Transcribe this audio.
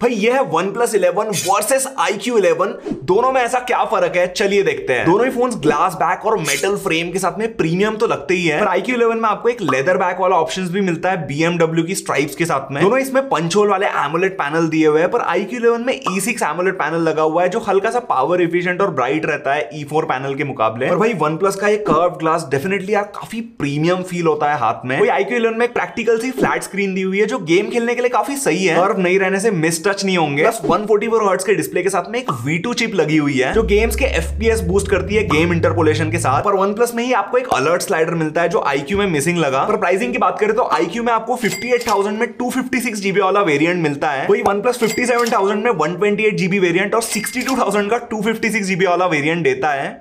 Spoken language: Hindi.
भाई, यह है OnePlus eleven versus I Q eleven दोनों में ऐसा क्या फ़र्क है? चलिए देखते हैं। दोनों ही फोन्स ग्लास बैक और मेटल फ्रेम के साथ में प्रीमियम तो लगते ही है। पर आई क्यू इलेवन में आपको एक लेदर बैक वाला ऑप्शन भी मिलता है बीएमडब्ल्यू की स्ट्राइप्स के साथ में। दोनों इसमें पंचोल वाले एमोलेट पैनल दिए हुए हैं, पर आई क्यू इलेवन में ई सिक्स एमोलेट पैनल लगा हुआ है, जो हल्का सा पावर इफिशियंट और ब्राइट रहता है ई फोर पैनल के मुकाबले। और भाई वन प्लस का ये कर्व ग्लास डेफिनेटली यार काफ़ी प्रीमियम फील होता है हाथ में। आई क्यू इलेवन में प्रैक्टिकल सी फ्लैट स्क्रीन दी हुई है, जो गेम खेलने के लिए काफ़ी सही है कर्व नहीं रहने से मिस टच नहीं होंगे। 144 हर्ट्ज के डिस्प्ले के साथ में एक V2 चिप लगी हुई है जो गेम्स के FPS बूस्ट करती है गेम इंटरपोलेशन के साथ। पर वन प्लस में ही आपको एक अलर्ट स्लाइडर मिलता है जो IQ में मिसिंग लगा। पर प्राइसिंग की बात करें तो IQ में आपको 58,000 में 256 जीबी वाला वेरिएंट मिलता है। वही वन प्लस फिफ्टी में 128 जीबी वेरिएंट और 62,000 का 256 जीबी वाला वेरिएंट देता है।